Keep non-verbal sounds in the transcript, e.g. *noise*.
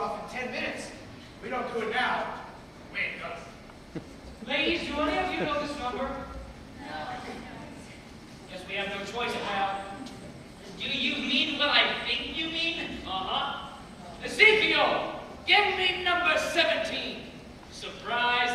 off in 10 minutes. We don't do it now. Wait. *laughs* Ladies, do any of you know this number? No. Guess we have no choice about. Do you mean what I think you mean? Uh-huh. Ezekiel, give me number 17. Surprise.